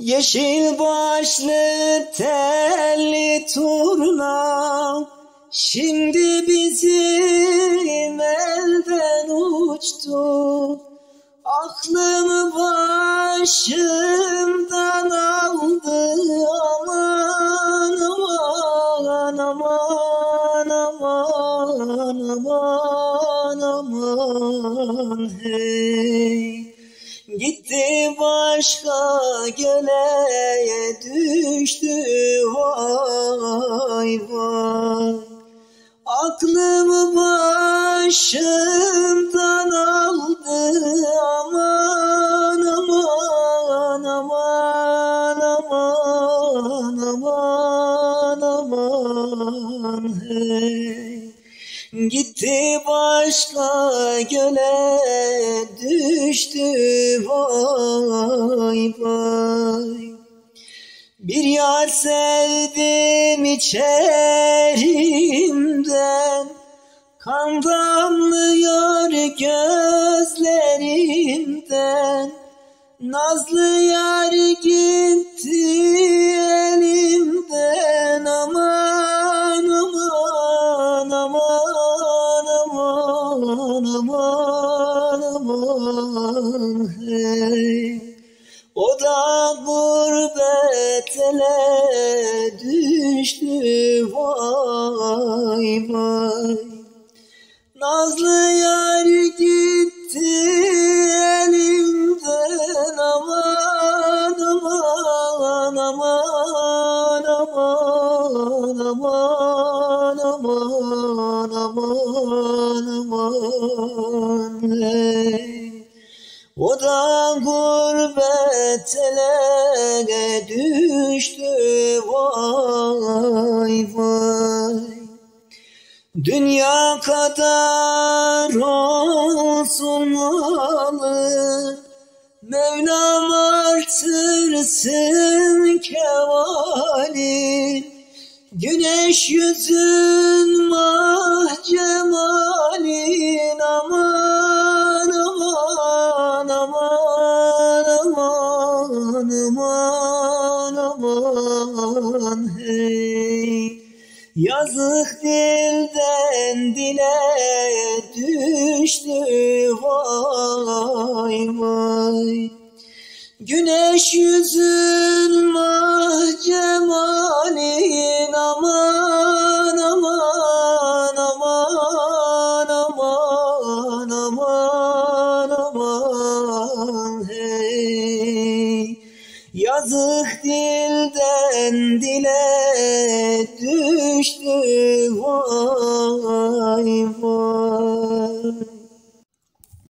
Yeşil başlı telli turna. Şimdi bizim elden uçtu. Aklımı başımdan aldı. Aman aman aman aman aman aman hey Gitti başka geleye düştü vay vay. Aklımı başımdan aldı aman aman aman aman aman Gitti başka göle düştü vay vay. Bir yar sevdim içerimden Kan damlıyor gözlerimden. Nazlı yar gitti O da gurbetele düştü vay vay Nazlı yar gitti elimden aman aman aman aman aman aman aman aman hey. O da gurbetele düştü vay vay. Dünya kadar olsun malı Mevlam artırsın kevali. Güneş yüzün mah cemalin Yazık dilden dile düştü vay vay. Güneş yüzün Yazık dilden dile düştü vay